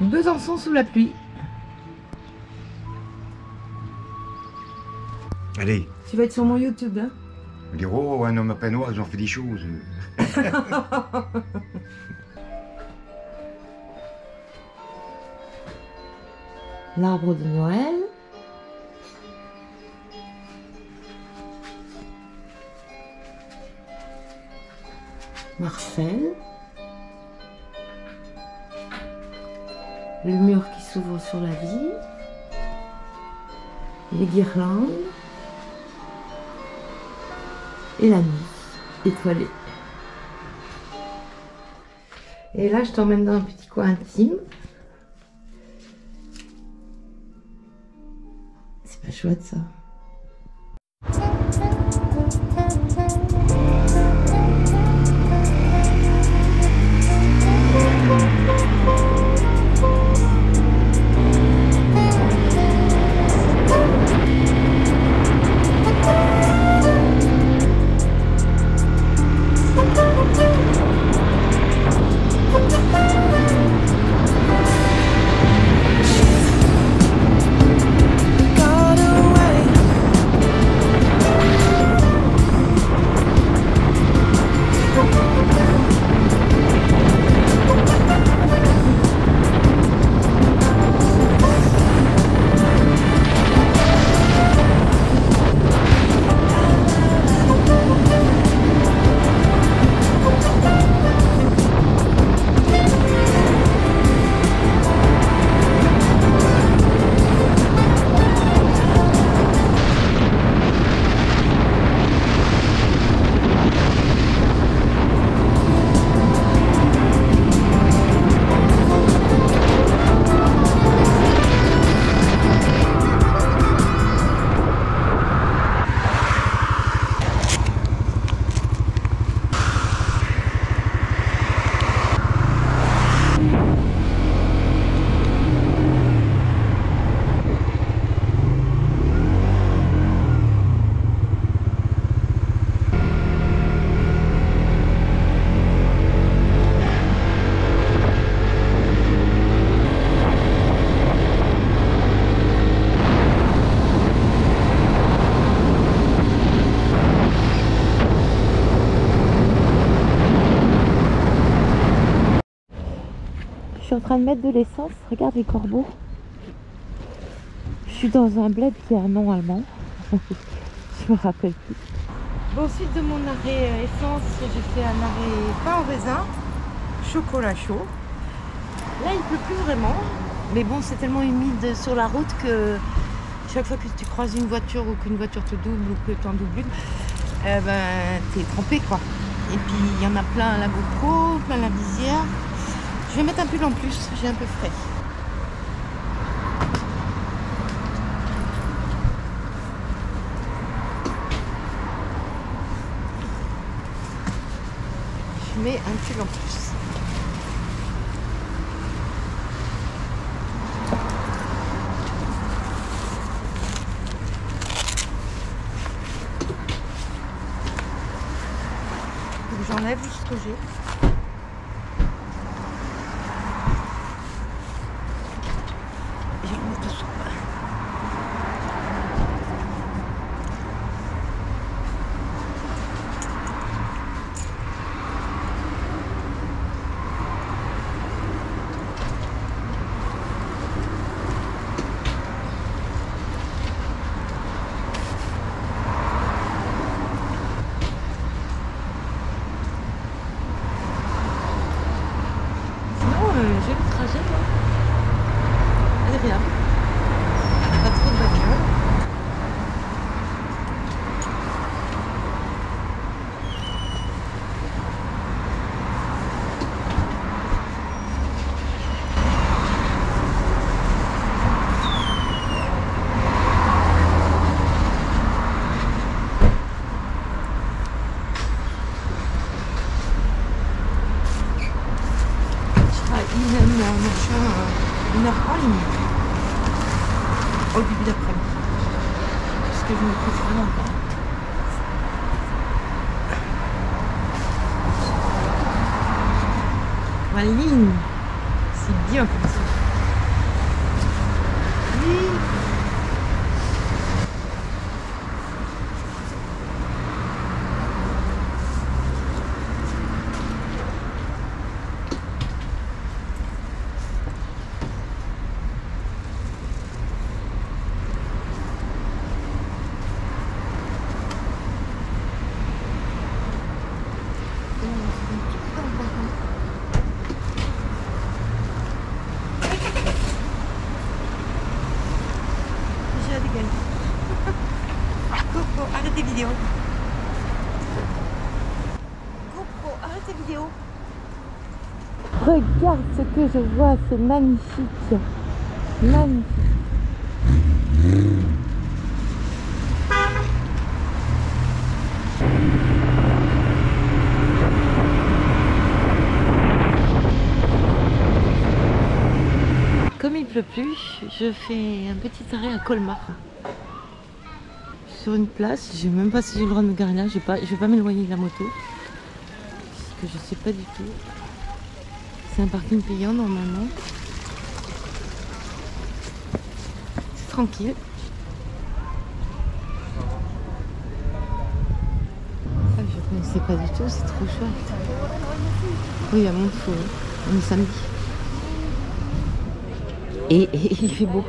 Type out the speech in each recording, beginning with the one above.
Besançon sous la pluie. Allez, Tu vas être sur mon YouTube, hein on dit oh un homme à peine noir, ils ont fait des choses. L'arbre de Noël. Marcel. Sur la vie. Les guirlandes. Et la nuit étoilée. Et là, je t'emmène dans un petit coin intime. C'est pas chouette ça. Train de mettre de l'essence. Regarde les corbeaux. Je suis dans un bled qui a un nom allemand. je me rappelle plus. Bon, suite de mon arrêt euh, essence, j'ai fait un arrêt pain au raisin, chocolat chaud. Là, il pleut plus vraiment. Mais bon, c'est tellement humide sur la route que chaque fois que tu croises une voiture ou qu'une voiture te double ou que tu en doubles une, eh ben, t'es trempé quoi. Et puis, il y en a plein à la GoPro, plein à la visière. Je vais mettre un pull en plus, j'ai un peu frais. Je mets un pull en plus. J'enlève ce que j'ai. Et je le mets dessous. Sinon, euh, j'ai le trajet, moi. Agréable. Pas trop de bagnole. Je serai à une, une, machin, euh, une heure en ligne. Au début d'après-midi. Parce que je ne trouve vraiment pas. Ma ligne, c'est bien comme ça. arrête tes vidéos. GoPro, arrête tes vidéos. Regarde ce que je vois, c'est magnifique. Magnifique. Comme il pleut plus, je fais un petit arrêt à Colmar. Sur une place, je sais même pas si j'ai le droit de me garer là, je vais pas, vais pas m'éloigner de la moto. Parce que je sais pas du tout. C'est un parking payant normalement. C'est tranquille. Ah, je connaissais pas du tout, c'est trop chouette. Oui, à Montfort, on est samedi. Et il fait beau.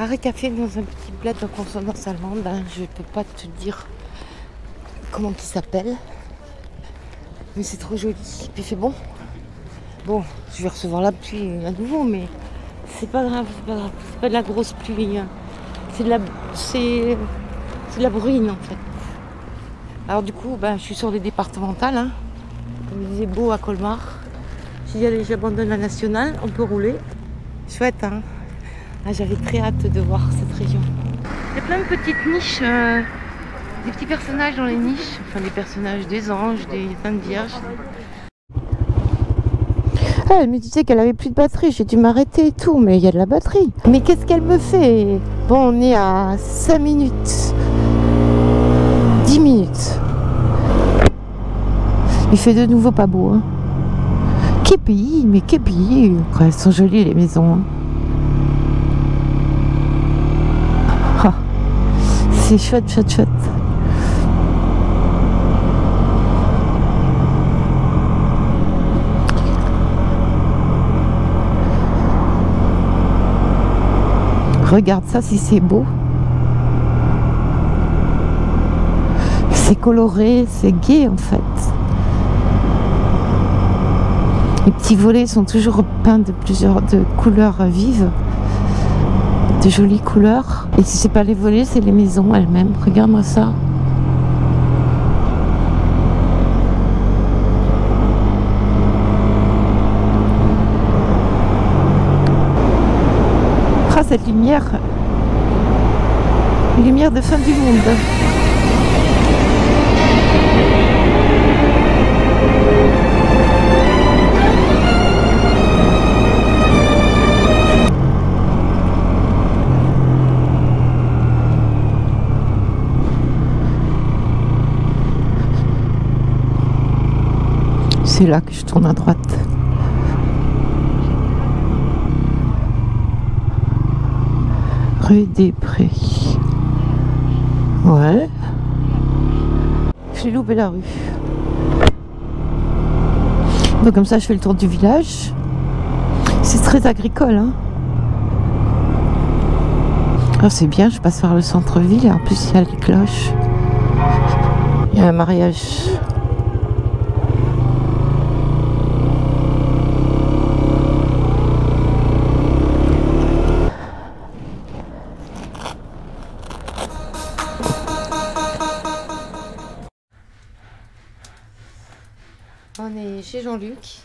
Arrêt café dans un petit bled de consonance allemande. hein. Je peux pas te dire comment il s'appelle. Mais c'est trop joli. Et puis fait bon. Bon, je vais recevoir la pluie à nouveau, mais c'est pas grave, c'est pas grave. C'est pas de la grosse pluie. hein. C'est de la. C'est. C'est bruine en fait. Alors du coup, ben, je suis sur les départementales. hein. Comme je disais, beau à Colmar. Allez, j'abandonne la nationale, on peut rouler. Chouette, hein ah, J'avais très hâte de voir cette région. Il y a plein de petites niches, euh, des petits personnages dans les niches, enfin des personnages, des anges, des saintes vierges. Ah, elle me disait qu'elle avait plus de batterie, j'ai dû m'arrêter et tout, mais il y a de la batterie. Mais qu'est-ce qu'elle me fait? Bon, on est à 5 minutes. 10 minutes. Il fait de nouveau pas beau. Hein. Quel pays, mais quel pays? Elles sont jolies les maisons. hein. Ah, C'est chouette, chouette, chouette. Regarde ça si c'est beau. C'est coloré, c'est gai en fait. Les petits volets sont toujours peints de plusieurs de couleurs vives, de jolies couleurs. Et si c'est pas les volets, c'est les maisons elles-mêmes. Regarde-moi ça. Ah, cette lumière, lumière de fin du monde. C'est là que je tourne à droite. Rue des Prés. Ouais. J'ai loupé la rue. Donc comme ça, je fais le tour du village. C'est très agricole. Hein ah, c'est bien, je passe par le centre-ville et en plus il y a les cloches. Il y a un mariage. Chez Jean-Luc.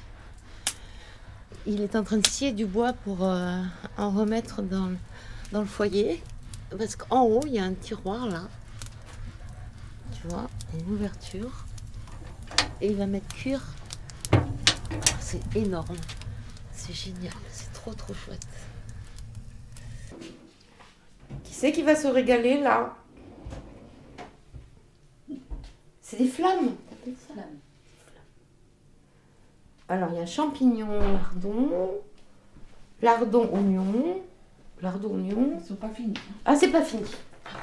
Il est en train de scier du bois pour euh, en remettre dans, le- dans le foyer. Parce qu'en haut, il y a un tiroir là. Tu vois, une ouverture. Et il va mettre cuire. C'est énorme. C'est génial. C'est trop trop chouette. Qui c'est qui va se régaler là? C'est des flammes. t'appelles ça Alors il y a champignons, lardons, lardons, oignons, lardons, oignons. Ils sont pas finis. Ah c'est pas fini.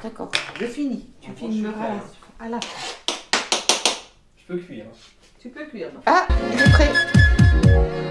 D'accord. Je finis. Tu filmeras à la fin. Je peux cuire. Tu peux cuire. Ah, il est prêt.